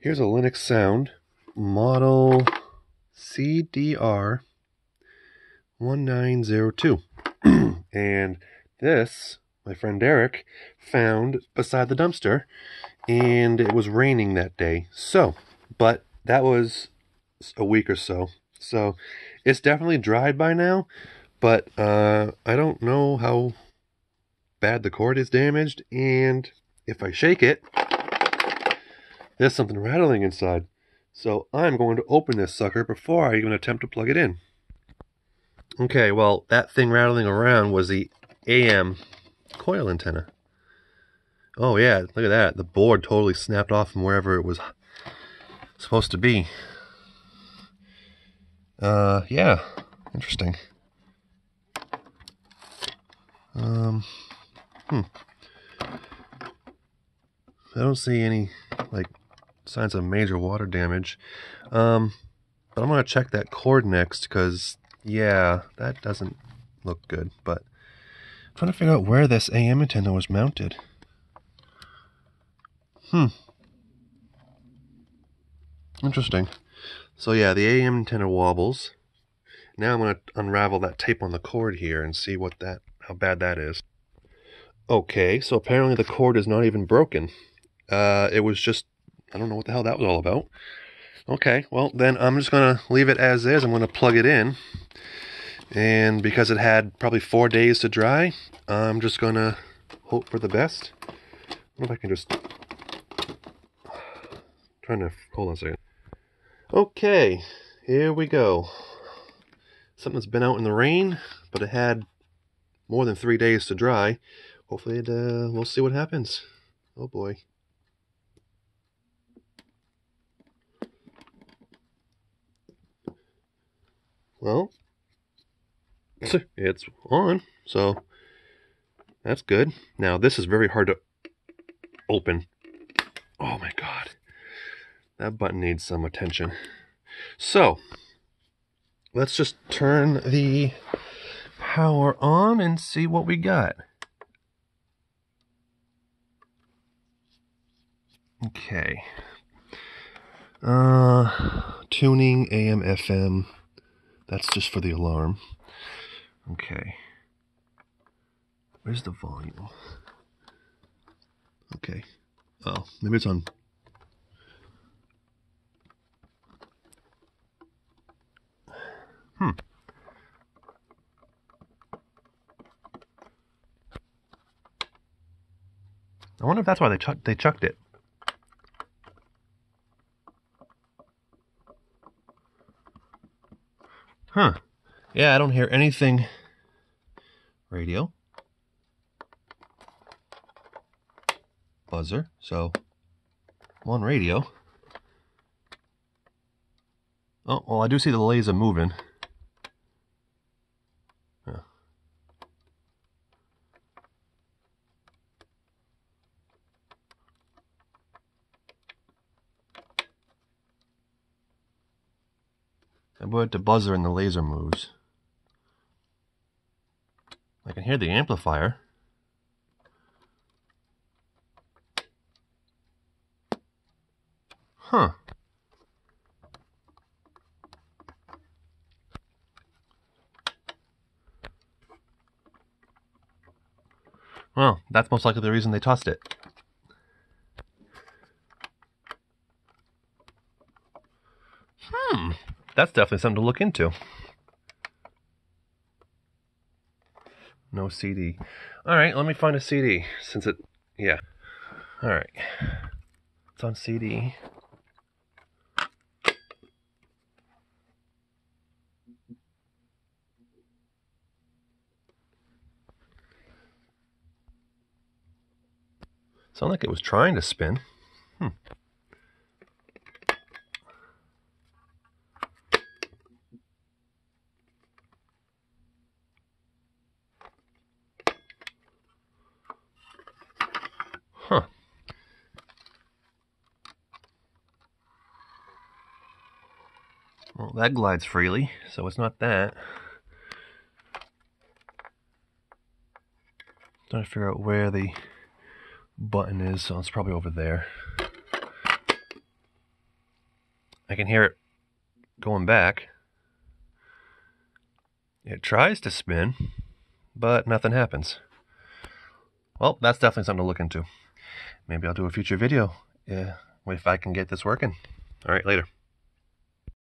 Here's a Lenoxx Sound model CDR 1902. and this, my friend Eric, found beside the dumpster, and it was raining that day. So, but that was a week or so. So, it's definitely dried by now, but uh, I don't know how bad the cord is damaged, and if I shake it, there's something rattling inside. So I'm going to open this sucker before I even attempt to plug it in. Okay, well, that thing rattling around was the AM coil antenna. Oh yeah, look at that. The board totally snapped off from wherever it was supposed to be. Uh, yeah, interesting. Um, hmm. I don't see any, like, signs of major water damage. Um, but I'm going to check that cord next because, yeah, that doesn't look good. But I'm trying to figure out where this AM antenna was mounted. Hmm. Interesting. So yeah, the AM antenna wobbles. Now I'm going to unravel that tape on the cord here and see what that, how bad that is. Okay, so apparently the cord is not even broken. Uh, it was just I don't know what the hell that was all about. Okay, well, then I'm just going to leave it as is. I'm going to plug it in. And because it had probably four days to dry, I'm just going to hope for the best. I wonder if I can just... trying to... Hold on a second. Okay, here we go. Something's been out in the rain, but it had more than three days to dry. Hopefully, it, uh, we'll see what happens. Oh boy. Well, it's on, so that's good. Now, this is very hard to open. Oh my god. That button needs some attention. So, let's just turn the power on and see what we got. Okay. Uh, tuning AM FM that's just for the alarm. Okay. Where's the volume? Okay. Oh, maybe it's on. Hmm. I wonder if that's why they chucked they chucked it. Huh. Yeah, I don't hear anything. Radio. Buzzer. So, I'm on radio. Oh, well, I do see the laser moving. I put the buzzer and the laser moves. I can hear the amplifier. Huh. Well, that's most likely the reason they tossed it. Hmm that's definitely something to look into. No CD. All right, let me find a CD since it, yeah. All right, it's on CD. Sound like it was trying to spin. Hmm. Huh. Well, that glides freely, so it's not that. I'm Trying to figure out where the button is, so it's probably over there. I can hear it going back. It tries to spin, but nothing happens. Well, that's definitely something to look into. Maybe I'll do a future video yeah, if I can get this working. All right, later.